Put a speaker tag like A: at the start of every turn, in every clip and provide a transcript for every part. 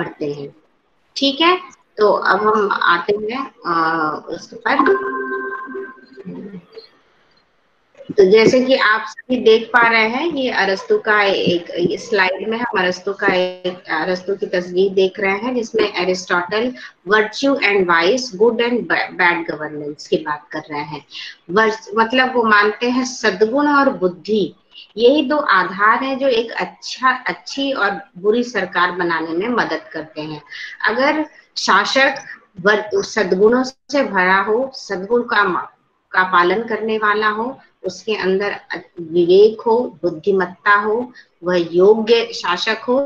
A: पढ़ते हैं। ठीक है? तो अब हम आते हैं उस पर तो जैसे कि आप सभी देख पा रहे हैं, ये अरस्तु का एक स्लाइड में हम अरस्तु का एक, अरस्तु की तस्वीर देख रहे हैं, जिसमें Aristotle virtue and vice good and bad governance की बात कर रहे हैं। मतलब वो मानते हैं सदगुण और बुद्धि। यही दो आधार हैं जो एक अच्छा अच्छी और बुरी सरकार बनाने में मदद करते हैं। अगर शासक सदगुणों से भरा हो, सदगुण का का पालन करने वाला हो, उसके अंदर विवेक हो, बुद्धिमत्ता हो, वह योग्य शासक हो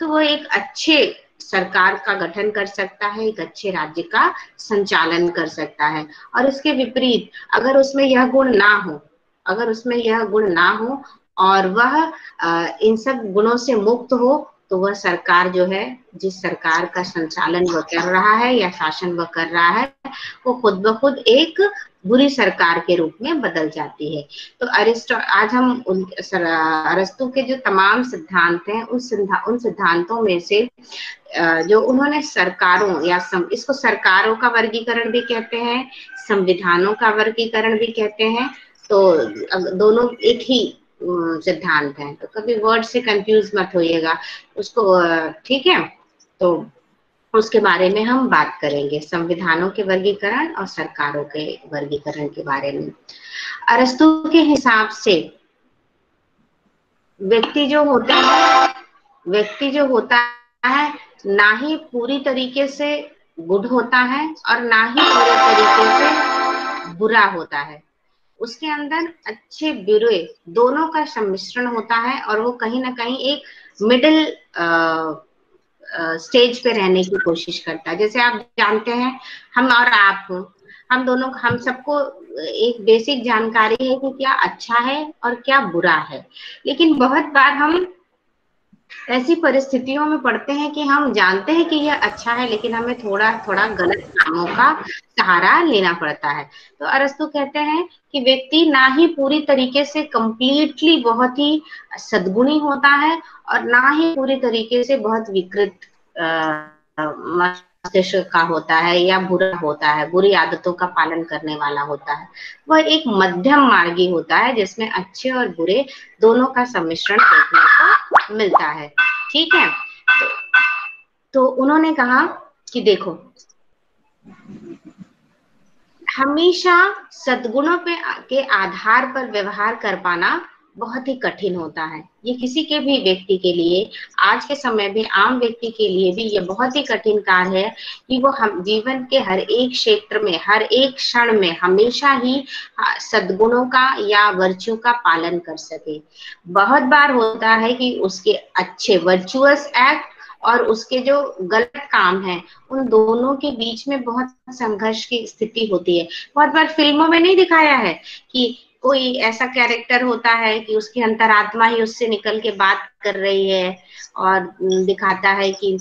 A: तो वह एक अच्छे सरकार का गठन कर सकता है, एक अच्छे राज्य का संचालन कर सकता है। और इसके विपरीत, अगर उसमें यह गुण ना हो अगर उसमें यह गुण ना हो और वह इन सब गुणों से मुक्त हो तो वह सरकार जो है जिस सरकार का संचालन वह कर रहा है या शासन वह कर रहा है वो खुद ब खुद एक बुरी सरकार के रूप में बदल जाती है। तो अरिस्टो आज हम उन अरस्तु के जो तमाम सिद्धांत हैं उन सिद्धा, उन सिद्धांतों में से जो उन्होंने सरकारों या सम, इसको सरकारों का वर्गीकरण भी कहते हैं संविधानों का वर्गीकरण भी कहते हैं तो दोनों एक ही सिद्धांत है। तो कभी वर्ड से कंफ्यूज मत होइएगा। उसको ठीक है? तो उसके बारे में हम बात करेंगे। संविधानों के वर्गीकरण और सरकारों के वर्गीकरण के बारे में। अरस्तु के हिसाब से व्यक्ति जो होता है, व्यक्ति जो होता है, ना ही पूरी तरीके से गुड होता है और ना ही पूरे तरीके से बुरा होता है। उसके अंदर अच्छे बुरे, दोनों का सम्मिश्रण होता है और वो कहीं ना कहीं एक मिडिल स्टेज पे रहने की कोशिश करता है। जैसे आप जानते हैं, हम और आप हम दोनों, हम सबको एक बेसिक जानकारी है कि क्या अच्छा है और क्या बुरा है। लेकिन बहुत बार हम ऐसी परिस्थितियों में पड़ते हैं कि हम जानते हैं कि यह अच्छा है, लेकिन हमें थोड़ा थोड़ा गलत कामों का सहारा लेना पड़ता है। तो अरस्तु कहते हैं कि व्यक्ति ना ही पूरी तरीके से कंप्लीटली बहुत ही सदगुणी होता है और ना ही पूरी तरीके से बहुत विकृत मस्तिष्क का होता है या बुरा होता है, बुरी आदतों का पालन करने वाला होता है। वह एक मध्यम मार्गी होता है जिसमें अच्छे और बुरे दोनों का सम्मिश्रण देखने को मिलता है। ठीक है? तो, तो उन्होंने कहा कि देखो हमेशा सदगुणों पे के आधार पर व्यवहार कर पाना बहुत ही कठिन होता है। ये किसी के भी व्यक्ति के लिए, आज के समय में आम व्यक्ति के लिए भी ये बहुत ही कठिन कार्य है कि वो हम, जीवन के हर एक क्षेत्र में, हर एक क्षण में हमेशा ही सदगुणों का या वर्च्यू का पालन कर सके। बहुत बार होता है कि उसके अच्छे वर्चुअस एक्ट और उसके जो गलत काम है, उन दोनों के बीच में बहुत संघर्ष की स्थिति होती है। बहुत बार फ़िल्मों में नहीं दिखाया है कि कोई ऐसा कैरेक्टर होता है कि उसकी अंतरात्मा ही उससे निकल के बात कर रही है और दिखाता है कि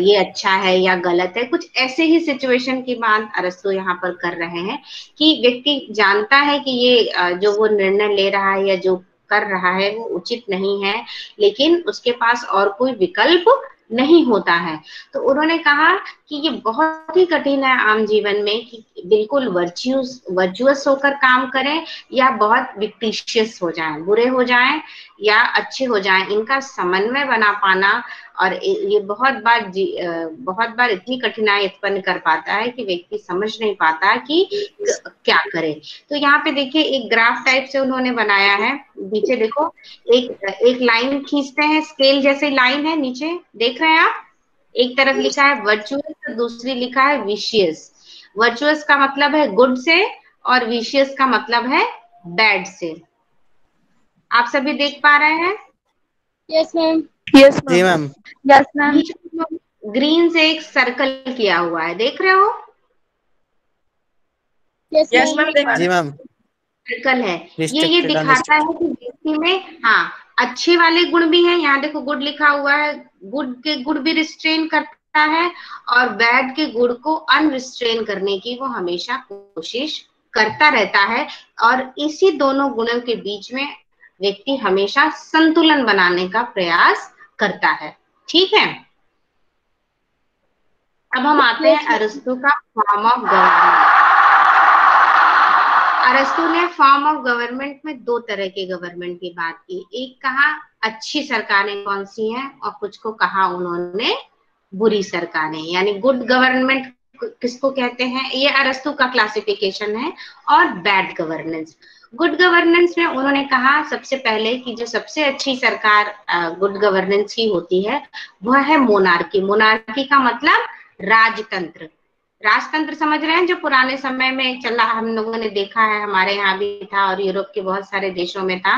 A: ये अच्छा है या गलत है। कुछ ऐसे ही सिचुएशन की बात अरस्तु यहाँ पर कर रहे हैं कि व्यक्ति जानता है कि ये जो वो निर्णय ले रहा है या जो कर रहा है वो उचित नहीं है, लेकिन उसके पास और कोई विकल्प नहीं होता है। तो उन्होंने कहा कि ये बहुत ही कठिन है आम जीवन में कि बिल्कुल वर्च्यूस वर्चुअस होकर काम करें या बहुत विक्टिशियस हो जाएँ, बुरे हो जाएँ। या अच्छे हो जाएँ, इनका समन्वय बना पाना और ये बहुत बार बहुत बार इतनी कठिनाई उत्पन्न कर पाता है कि व्यक्ति समझ नहीं पाता कि क्या करे। तो यहाँ पे देखिए, एक ग्राफ टाइप से उन्होंने बनाया है। नीचे देखो, एक एक लाइन खींचते हैं, स्केल जैसे लाइन है, नीचे देख रहे हैं आप? एक तरफ़ लिखा है वर्चुअस तो दूसरी लिखा है विशियस वर्चुअस का मतलब है गुड से और विशियस का मतलब है बैड से। आप सभी देख पा रहे हैं?
B: Yes ma'am
C: yes ma'am
B: yes ma'am
A: green से एक सर्कल किया हुआ है देख रहे हो?
B: यस मैम
C: जी मैम
A: सर्कल है। ये ये दिखाता है कि व्यक्ति में हाँ अच्छे वाले गुण भी हैं। यहाँ देखो गुड लिखा हुआ है। गुड के गुड भी रिस्ट्रेन करता है और बैड के गुड को अनरिस्ट्रेन करने की वो हमेशा कोशिश करता रहता है। और इसी दोनों गुणों के बीच में व्यक्ति हमेशा संतुलन बनाने का प्रयास करता है। ठीक है? अब हम आते हैं अरस्तु का फॉर्म ऑफ़ गवर्नमेंट अरस्तु ने फॉर्म ऑफ़ गवर्नमेंट में दो तरह के गवर्नमेंट की बात की। एक कहा अच्छी सरकारें कौन सी हैं? और कुछ को कहा उन्होंने बुरी सरकारें। यानी गुड गवर्नमेंट किसको कहते हैं? ये अरस्तु का क्लासिफिकेशन है और बैड गवर्नेंस गुड गवर्नेंस में उन्होंने कहा सबसे पहले कि जो सबसे अच्छी सरकार गुड गवर्नेंस की होती है, वह है मोनार्की मोनार्की का मतलब राजतंत्र. राजतंत्र समझ रहे हैं? जो पुराने समय में चला हम लोगों ने देखा है, हमारे यहाँ भी था और यूरोप के बहुत सारे देशों में था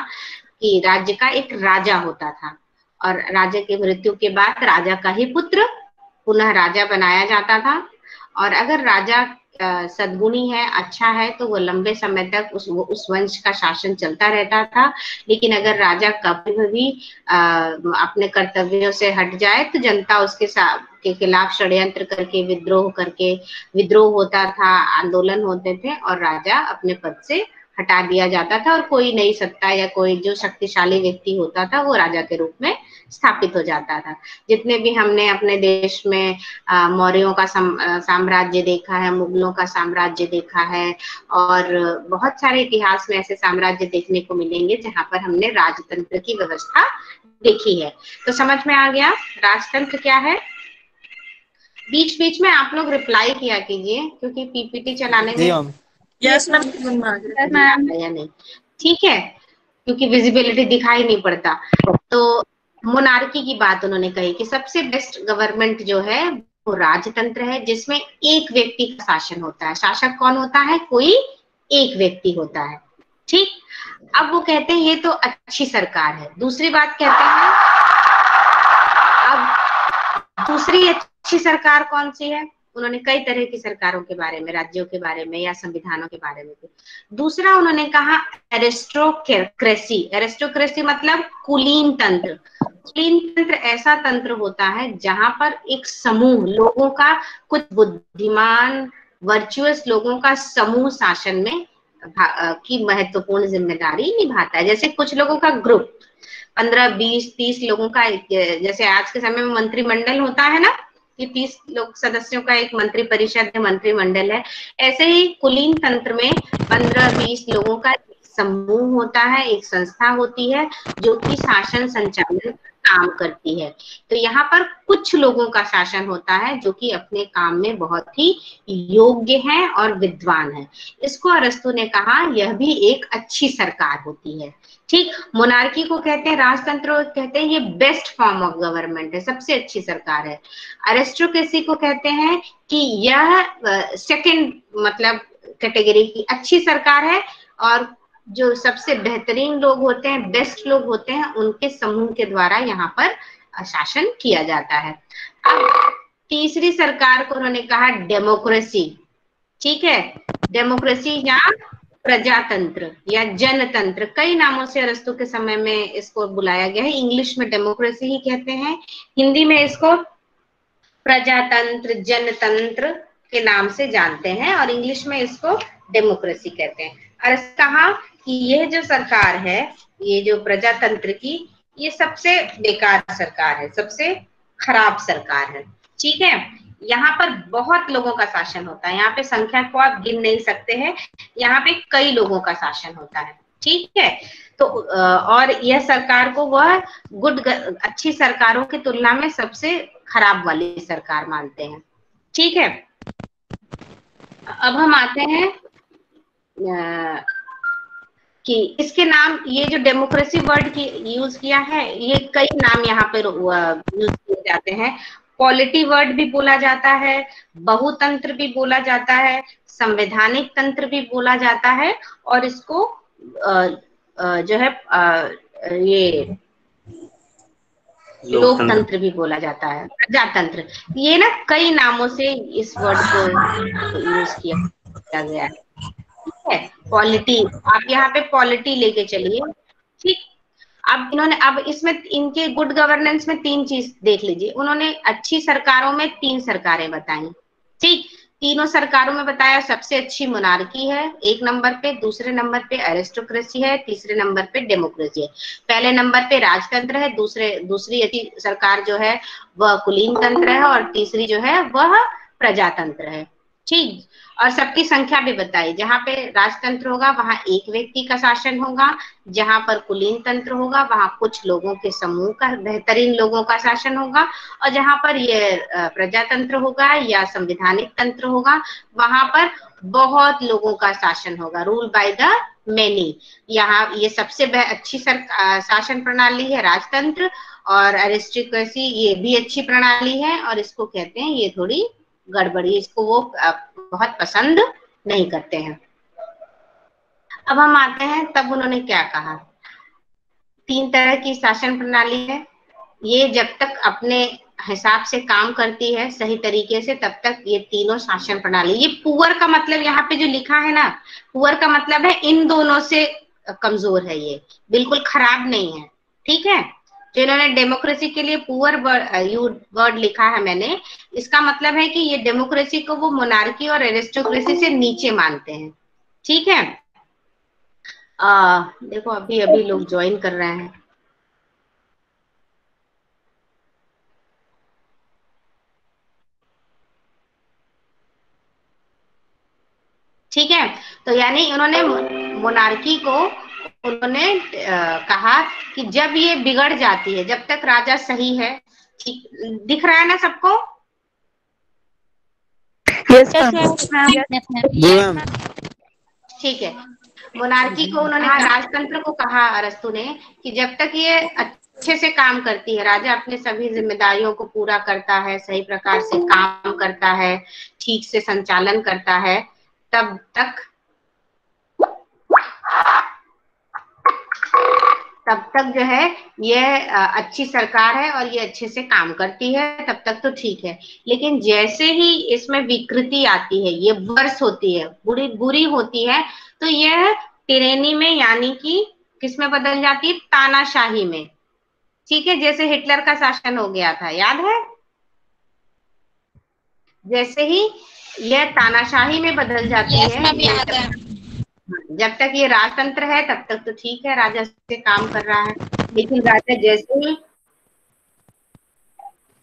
A: कि राज्य का एक राजा होता था और राजा की मृत्यु के बाद राजा का ही पुत्र पुनः राजा बनाया जाता था और अगर राजा सदगुणी है अच्छा है तो वो लंबे समय तक उस, वो, उस वंश का शासन चलता रहता था। लेकिन अगर राजा कभी भी अपने कर्तव्यों से हट जाए तो जनता उसके के खिलाफ षड्यंत्र करके, विद्रोह करके, विद्रोह होता था, आंदोलन होते थे, और राजा अपने पद से हटा दिया जाता था और कोई नई सत्ता या कोई जो शक्तिशाली व्यक्ति होता था वो राजा के रूप में स्थापित हो जाता था। जितने भी हमने अपने देश में मौर्यों का साम्राज्य देखा है, मुगलों का साम्राज्य देखा है और बहुत सारे इतिहास में ऐसे साम्राज्य देखने को मिलेंगे जहाँ पर हमने राजतंत्र की व्यवस्था देखी है। तो समझ में आ गया? राजतंत्र क्या है? बीच बीच में आप लोग रिप्लाई किया कीजिए, क्योंकि पीपीटी चलाने में यस मैम ठीक है क्योंकि विजिबिलिटी दिखाई नहीं पड़ता। तो मोनार्की की बात उन्होंने कही कि सबसे बेस्ट गवर्नमेंट जो है वो राजतंत्र है जिसमें एक व्यक्ति का शासन होता है। शासक कौन होता है? कोई एक व्यक्ति होता है। ठीक? अब वो कहते हैं ये तो अच्छी सरकार है। दूसरी बात कहते हैं अब दूसरी अच्छी सरकार कौन सी है? उन्होंने कई तरह की सरकारों के बारे में, राज्यों के बारे में या संविधानों के बारे में दूसरा उन्होंने कहा एरिस्टोक्रेसी एरिस्टोक्रेसी मतलब कुलीन तंत्र। कुलीन तंत्र ऐसा तंत्र होता है जहाँ पर एक समूह, लोगों का कुछ बुद्धिमान वर्चुअस लोगों का समूह शासन में की महत्वपूर्ण ज़िम्मेदारी निभाता है। जैसे कुछ लोगों का ग्रुप पंद्रह, बीस, तीस लोगों का, जैसे आज के समय में मंत्रिमंडल होता है ना कि तीस लोग सदस्यों का एक मंत्री परिषद है, मंत्रिमंडल है। ऐसे ही कुलीन तंत्र में पंद्रह बीस लोगों का समूह होता है, एक संस्था होती है, जो कि शासन संचालन काम करती है। तो यहाँ पर कुछ लोगों का शासन होता है, जो कि अपने काम में बहुत ही योग्य है और विद्वान है। इसको अरस्तु ने कहा, यह भी एक अच्छी सरकार होती है। ठीक मोनार्की को कहते हैं, राजतंत्र कहते हैं, ये बेस्ट फॉर्म ऑफ़ गवर्नमेंट है, सबसे अच्छी सरकार है। अरेस्टोक्रेसी को कहते हैं कि यह सेकंड मतलब कैटेगरी की अच्छी सरकार है और जो सबसे बेहतरीन लोग होते हैं बेस्ट लोग होते हैं, उनके समूह के द्वारा यहाँ पर शासन किया जाता है। अब तीसरी सरकार को उन्होंने कहा डेमोक्रेसी ठीक है? डेमोक्रेसी या प्रजातंत्र या जनतंत्र, कई नामों से अरस्तु के समय में इसको बुलाया गया है। इंग्लिश में डेमोक्रेसी ही कहते हैं, हिंदी में इसको प्रजातंत्र, जनतंत्र के नाम से जानते हैं और इंग्लिश में इसको डेमोक्रेसी कहते हैं। और कहा कि यह जो सरकार है, ये जो प्रजातंत्र की, ये सबसे बेकार सरकार है, सबसे खराब सरकार है। ठीक है? यहाँ पर बहुत लोगों का शासन होता है। यहाँ पे संख्या को आप गिन नहीं सकते हैं। यहाँ पे कई लोगों का शासन होता है। ठीक है? तो और यह सरकार को वह गुड अच्छी सरकारों की तुलना में सबसे खराब वाली सरकार मानते हैं। ठीक है? अब हम आते हैं कि इसके नाम, ये जो डेमोक्रेसी वर्ड की, यूज़ किया है, ये कई नाम यहाँ पे यूज़ किए जाते हैं। पॉलिटी वर्ड भी बोला जाता है, बहुतंत्र भी बोला जाता है, संवैधानिक तंत्र भी बोला जाता है और इसको जो है ये लोकतंत्र भी बोला जाता है, प्रजातंत्र। ये ना कई नामों से इस वर्ड को यूज़ किया गया है। है? पॉलिटी आप यहाँ पे पॉलिटी लेके चलिए। ठीक? अब इन्होंने, अब इसमें इनके गुड गवर्नेंस में तीन चीज़ देख लीजिए। उन्होंने अच्छी सरकारों में तीन सरकारें बताई। ठीक, तीनों सरकारों में बताया सबसे अच्छी मोनार्की है, एक नंबर पे, दूसरे नंबर पे एरिस्टोक्रेसी है, तीसरे नंबर पे डेमोक्रेसी है। पहले नंबर पे राजतंत्र है, दूसरे, दूसरी अच्छी सरकार जो है, वह कुलीन तंत्र है और तीसरी जो है, वह प्रजातंत्र है। ठीक। और सबकी संख्या भी बताई। जहाँ पे राजतंत्र होगा, वहाँ एक व्यक्ति का शासन होगा। जहाँ पर कुलीन तंत्र होगा, वहाँ कुछ लोगों के समूह का, बेहतरीन लोगों का शासन होगा। और जहाँ पर ये प्रजातंत्र होगा या संविधानिक तंत्र होगा, वहाँ पर बहुत लोगों का शासन होगा। रूल बाय द मेनी यहाँ ये सबसे अच्छी शासन प्रणाली है राजतंत्र। और अरिस्टोक्रेसी ये भी अच्छी प्रणाली है। और इसको कहते हैं ये थोड़ी गड़बड़ी, इसको वो बहुत पसंद नहीं करते हैं। अब हम आते हैं, तब उन्होंने क्या कहा? तीन तरह की शासन प्रणाली है। ये जब तक अपने हिसाब से काम करती है, सही तरीके से, तब तक ये तीनों शासन प्रणाली, ये पुअर का मतलब यहाँ पे जो लिखा है ना, पुअर का मतलब है इन दोनों से कमज़ोर है ये, बिल्कुल खराब नहीं है, ठीक है? जो इन्होंने डेमोक्रेसी के लिए पुअर वर्ड लिखा है मैंने इसका मतलब है कि ये डेमोक्रेसी को वो मोनार्की और एरिस्टोक्रेसी से नीचे मानते हैं। ठीक है? आ, देखो अभी अभी लोग ज्वाइन कर रहे हैं। ठीक है? तो यानी उन्होंने मोनार्की को उन्होंने कहा कि जब ये बिगड़ जाती है जब तक राजा सही है ठीक दिख रहा है ना सबको? ठीक है। मोनार्की को उन्होंने राजतंत्र को कहा अरस्तु ने कि जब तक ये अच्छे से काम करती है राजा अपने सभी जिम्मेदारियों को पूरा करता है सही प्रकार से काम करता है ठीक से संचालन करता है तब तक तब तक जो है, ये अच्छी सरकार है और ये अच्छे से काम करती है, तब तक तो ठीक है। लेकिन जैसे ही इसमें विकृति आती है, ये वर्ष होती है, बुरी बुरी होती है तो यह टिरेनी में यानी कि किसमें बदल जाती है? तानाशाही में। ठीक है, जैसे हिटलर का शासन हो गया था, याद है? जैसे ही यह तानाशाही में बदल जाती है। जब तक ये राजतंत्र है, तब तक तो ठीक है, राजा से काम कर रहा है। लेकिन राजा जैसे ही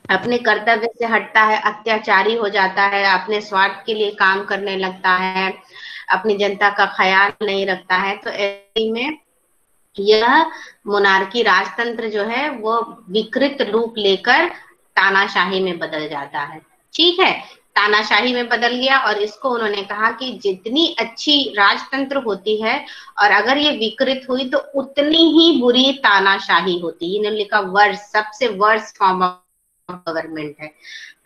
A: अपने कर्तव्य से हटता है, अत्याचारी हो जाता है, अपने स्वार्थ के लिए काम करने लगता है, अपनी जनता का ख्याल नहीं रखता है तो ऐसे में यह मोनार्की राजतंत्र जो है, वो विकृत रूप लेकर तानाशाही में बदल जाता है। ठीक है? तानाशाही में बदल गया और इसको उन्होंने कहा कि जितनी अच्छी राजतंत्र होती है और अगर ये विकृत हुई तो उतनी ही बुरी तानाशाही होती है। इन्होंने लिखा वर्ष सबसे वर्ष फॉर्म ऑफ़ गवर्नमेंट है।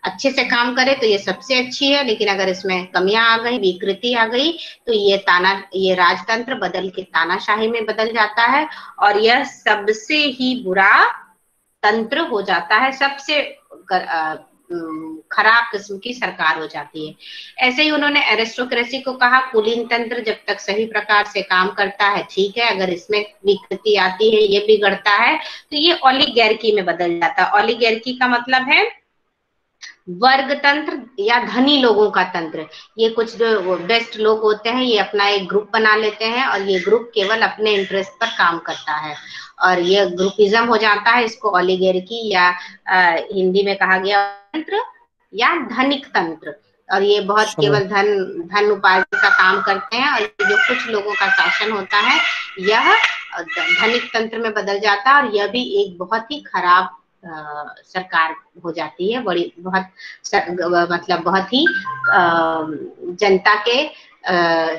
A: अच्छे से काम करे तो ये सबसे अच्छी है, लेकिन अगर इसमें कमियाँ आ गई, विकृति आ गई तो ये ताना, ये राजतंत्र बदल के तानाशाही में बदल जाता है और यह सबसे ही बुरा तंत्र हो जाता है, सबसे खराब किस्म की सरकार हो जाती है। ऐसे ही उन्होंने एरिस्टोक्रेसी को कहा, कुलीन तंत्र जब तक सही प्रकार से काम करता है, ठीक है, अगर इसमें विकृति आती है, ये बिगड़ता है तो ये ओलिगैरकी में बदल जाता है। ओलिगैरकी का मतलब है वर्ग तंत्र या धनी लोगों का तंत्र ये कुछ जो बेस्ट लोग होते हैं ये अपना एक ग्रुप बना लेते हैं और ये ग्रुप केवल अपने इंटरेस्ट पर काम करता है। और ये ग्रुपिज्म हो जाता है इसको ओलिगेरकी या आ, हिंदी में कहा गया तंत्र या धनिक तंत्र। और ये बहुत केवल धन धन उपार्जन का काम करते हैं और जो कुछ लोगों का शासन होता है यह धनिक तंत्र में बदल जाता है और यह भी एक बहुत ही खराब सरकार हो जाती है, बड़ी, बहुत मतलब बहुत ही जनता के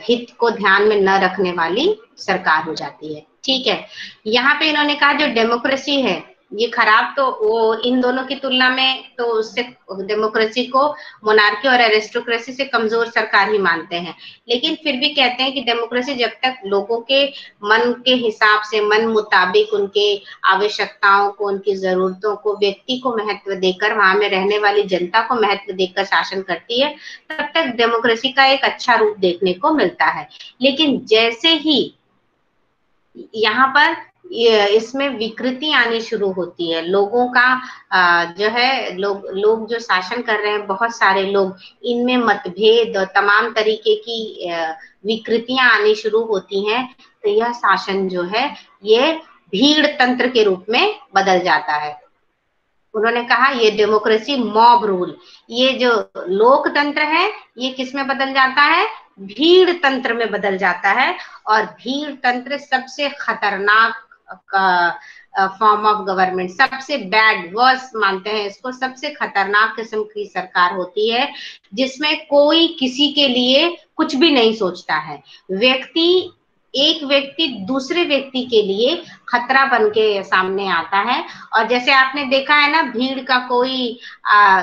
A: हित को ध्यान में न रखने वाली सरकार हो जाती है। ठीक है। यहाँ पे इन्होंने कहा जो डेमोक्रेसी है ये खराब तो वो इन दोनों की तुलना में तो उससे डेमोक्रेसी को मोनार्की और एरिस्टोक्रेसी से कमज़ोर सरकार ही मानते हैं। लेकिन फिर भी कहते हैं कि डेमोक्रेसी जब तक लोगों के मन के हिसाब से, मन मुताबिक उनके आवश्यकताओं को, उनकी जरूरतों को, व्यक्ति को महत्व देकर, वहाँ में रहने वाली जनता को महत्व देकर शासन करती है, तब तक डेमोक्रेसी का एक अच्छा रूप देखने को मिलता है। लेकिन जैसे ही यहाँ पर इसमें विकृति आनी शुरू होती है। लोगों का जो है, लोग लोग जो शासन कर रहे हैं, बहुत सारे लोग, इनमें मतभेद तमाम तरीके की विकृतियाँ आनी शुरू होती हैं तो यह शासन जो है, ये भीड़ तंत्र के रूप में बदल जाता है। उन्होंने कहा, ये डेमोक्रेसी मॉब रूल, ये जो लोकतंत्र है, ये किसमें बदल जाता है? भीड़ तंत्र में बदल जाता है, और भीड़ तंत्र सबसे खतरनाक फॉर्म ऑफ़ गवर्नमेंट सबसे बैड वर्स मानते हैं इसको सबसे खतरनाक किस्म की सरकार होती है जिसमें कोई किसी के लिए कुछ भी नहीं सोचता है। व्यक्ति एक व्यक्ति दूसरे व्यक्ति के लिए खतरा बन के सामने आता है और जैसे आपने देखा है ना भीड़ का कोई आ,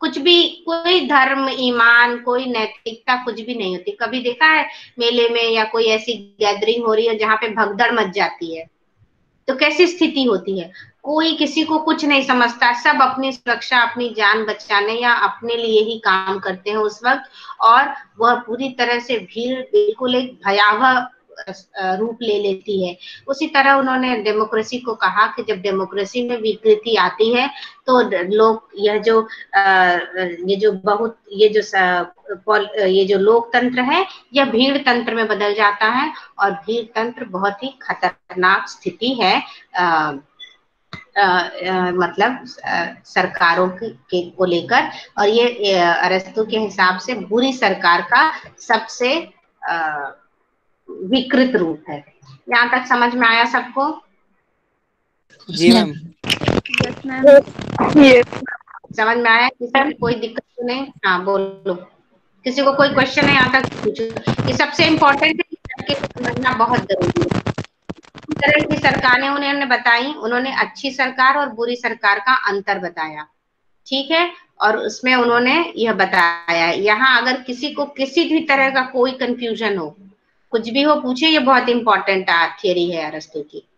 A: कुछ भी कोई धर्म ईमान कोई नैतिकता कुछ भी नहीं होती। कभी देखा है मेले में या कोई ऐसी गैदरिंग हो रही है जहाँ पे भगदड़ मच जाती है? तो कैसी स्थिति होती है? कोई किसी को कुछ नहीं समझता, सब अपनी सुरक्षा, अपनी जान बचाने या अपने लिए ही काम करते हैं उस वक्त और वह पूरी तरह से भीड़, बिल्कुल एक भयावह रूप ले लेती है। उसी तरह उन्होंने डेमोक्रेसी को कहा कि जब डेमोक्रेसी में विकृति आती है तो लोग यह जो ये जो बहुत ये जो ये जो लोकतंत्र है यह भीड़ तंत्र में बदल जाता है और भीड़ तंत्र बहुत ही खतरनाक स्थिति है। आ, आ, आ, मतलब सरकारों के के को लेकर। और ये अरस्तु के हिसाब से बुरी सरकार का सबसे विकृत रूप है। यहाँ तक समझ में आया सबको?
C: जी मैम।
A: समझ में आया? किसी को कोई दिक्कत तो नहीं? हाँ बोलो। किसी को कोई क्वेश्चन है यहाँ तक पूछो। ये सबसे इम्पोर्टेंट है समझना बहुत ज़रूरी है। तरह की सरकारें उन्होंने बताई उन्होंने अच्छी सरकार और बुरी सरकार का अंतर बताया। ठीक है? और उसमें उन्होंने यह बताया। यहाँ अगर किसी को किसी भी तरह का कोई कंफ्यूजन हो कुछ भी हो पूछे ये बहुत इंपॉर्टेंट थियरी है अरस्तु की।